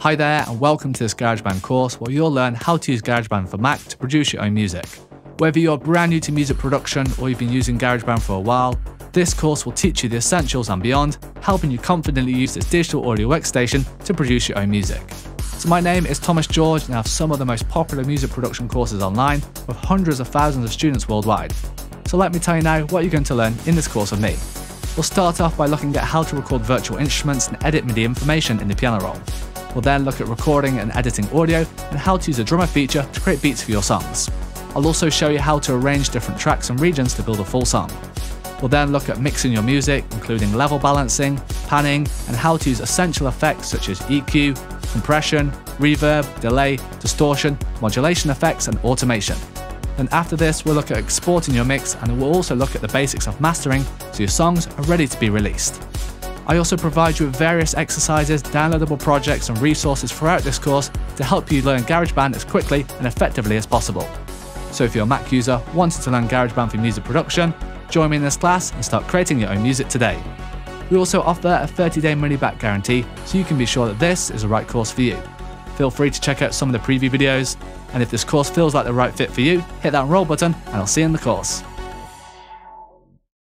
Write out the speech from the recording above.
Hi there, and welcome to this GarageBand course where you'll learn how to use GarageBand for Mac to produce your own music. Whether you're brand new to music production or you've been using GarageBand for a while, this course will teach you the essentials and beyond, helping you confidently use this digital audio workstation to produce your own music. So my name is Tomas George and I have some of the most popular music production courses online with hundreds of thousands of students worldwide. So let me tell you now what you're going to learn in this course with me. We'll start off by looking at how to record virtual instruments and edit MIDI information in the piano roll. We'll then look at recording and editing audio and how to use a drummer feature to create beats for your songs. I'll also show you how to arrange different tracks and regions to build a full song. We'll then look at mixing your music, including level balancing, panning, and how to use essential effects such as EQ, compression, reverb, delay, distortion, modulation effects, and automation. Then after this, we'll look at exporting your mix and we'll also look at the basics of mastering so your songs are ready to be released. I also provide you with various exercises, downloadable projects and resources throughout this course to help you learn GarageBand as quickly and effectively as possible. So if you're a Mac user wanting to learn GarageBand for music production, join me in this class and start creating your own music today. We also offer a 30-day money-back guarantee so you can be sure that this is the right course for you. Feel free to check out some of the preview videos, and if this course feels like the right fit for you, hit that enroll button and I'll see you in the course.